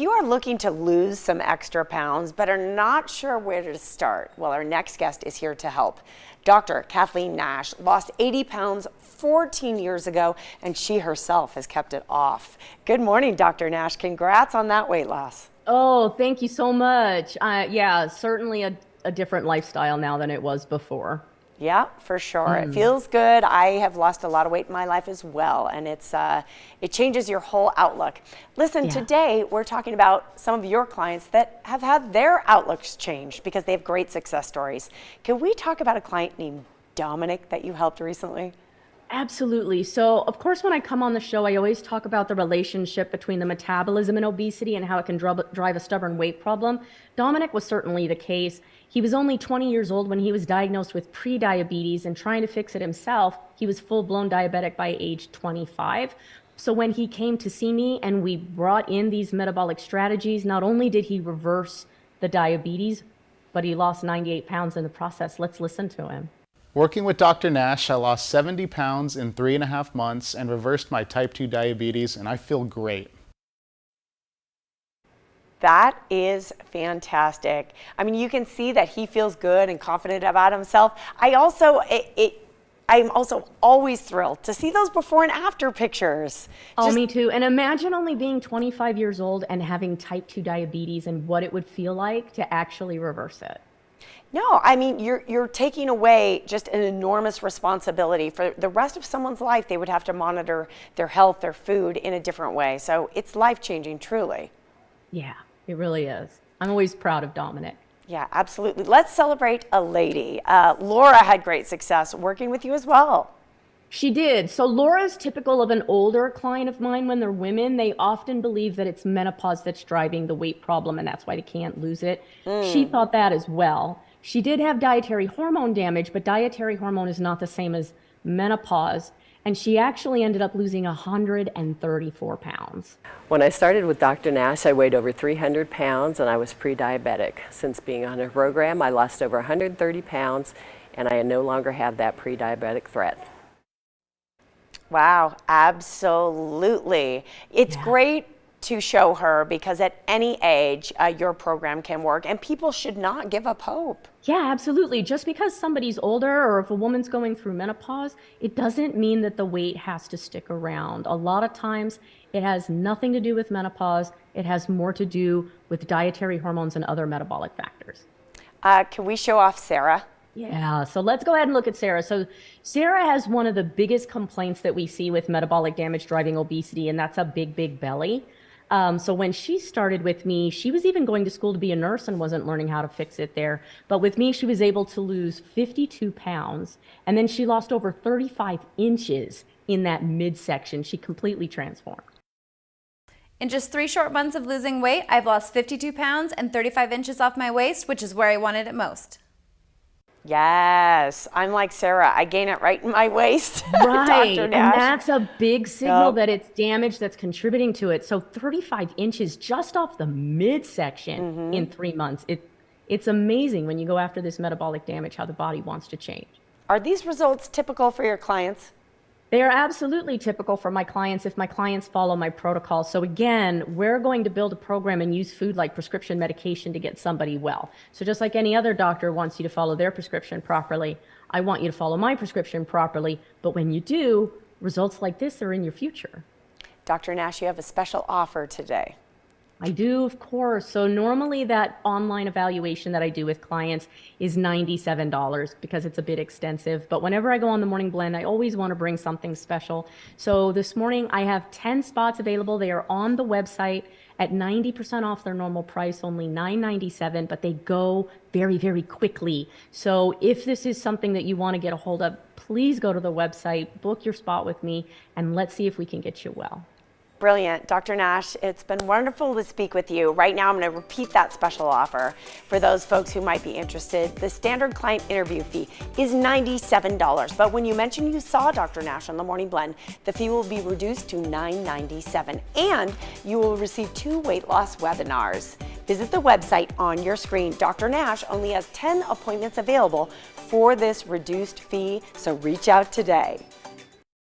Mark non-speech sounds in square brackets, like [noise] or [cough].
If you are looking to lose some extra pounds but are not sure where to start, well, our next guest is here to help. Dr. Kathleen Nash lost 80 pounds 14 years ago, and she herself has kept it off. Good morning, Dr. Nash. Congrats on that weight loss. Oh, thank you so much. Uh, yeah, certainly a, a different lifestyle now than it was before. Yeah, for sure. Mm. It feels good. I have lost a lot of weight in my life as well, and it's uh, it changes your whole outlook. Listen, yeah. today we're talking about some of your clients that have had their outlooks changed because they have great success stories. Can we talk about a client named Dominic that you helped recently? Absolutely. So, of course, when I come on the show, I always talk about the relationship between the metabolism and obesity and how it can drive a stubborn weight problem. Dominic was certainly the case. He was only 20 years old when he was diagnosed with prediabetes and trying to fix it himself. He was full blown diabetic by age 25. So, when he came to see me and we brought in these metabolic strategies, not only did he reverse the diabetes, but he lost 98 pounds in the process. Let's listen to him. Working with Dr. Nash, I lost 70 pounds in three and a half months and reversed my type 2 diabetes, and I feel great. That is fantastic. I mean, you can see that he feels good and confident about himself. I also, it, it I'm also always thrilled to see those before and after pictures. Oh, Just, me too. And imagine only being 25 years old and having type 2 diabetes and what it would feel like to actually reverse it. No, I mean, you're, you're taking away just an enormous responsibility for the rest of someone's life. They would have to monitor their health, their food in a different way. So it's life changing, truly. Yeah, it really is. I'm always proud of Dominic. Yeah, absolutely. Let's celebrate a lady. Uh, Laura had great success working with you as well. She did. So Laura's typical of an older client of mine when they're women. They often believe that it's menopause that's driving the weight problem and that's why they can't lose it. Mm. She thought that as well. She did have dietary hormone damage, but dietary hormone is not the same as menopause. And she actually ended up losing 134 pounds. When I started with Dr. Nash, I weighed over 300 pounds and I was pre diabetic. Since being on her program, I lost over 130 pounds and I no longer have that pre diabetic threat. Wow, absolutely. It's yeah. great to show her because at any age uh, your program can work and people should not give up hope. Yeah, absolutely. Just because somebody's older or if a woman's going through menopause, it doesn't mean that the weight has to stick around. A lot of times it has nothing to do with menopause, it has more to do with dietary hormones and other metabolic factors. Uh, can we show off Sarah? Yeah, so let's go ahead and look at Sarah. So, Sarah has one of the biggest complaints that we see with metabolic damage driving obesity, and that's a big, big belly. Um, so when she started with me, she was even going to school to be a nurse and wasn't learning how to fix it there. But with me, she was able to lose 52 pounds. And then she lost over 35 inches in that midsection. She completely transformed. In just three short months of losing weight, I've lost 52 pounds and 35 inches off my waist, which is where I wanted it most. Yes, I'm like Sarah. I gain it right in my waist. [laughs] Right, and that's a big signal yep. that it's damage that's contributing to it. So 35 inches just off the midsection mm-hmm. in three months. It, it's amazing when you go after this metabolic damage how the body wants to change. Are these results typical for your clients? They are absolutely typical for my clients if my clients follow my protocol. So again, we're going to build a program and use food like prescription medication to get somebody well. So just like any other doctor wants you to follow their prescription properly, I want you to follow my prescription properly. But when you do, results like this are in your future. Dr. Nash, you have a special offer today. I do, of course. So normally that online evaluation that I do with clients is $97 because it's a bit extensive. But whenever I go on the morning blend, I always want to bring something special. So this morning I have 10 spots available. They are on the website at 90% off their normal price, only $9.97, but they go very, very quickly. So if this is something that you want to get a hold of, please go to the website, book your spot with me, and let's see if we can get you well. Brilliant. Dr. Nash, it's been wonderful to speak with you. Right now, I'm going to repeat that special offer for those folks who might be interested. The standard client interview fee is $97, but when you mention you saw Dr. Nash on the Morning Blend, the fee will be reduced to 997, and you will receive two weight loss webinars. Visit the website on your screen. Dr. Nash only has 10 appointments available for this reduced fee, so reach out today.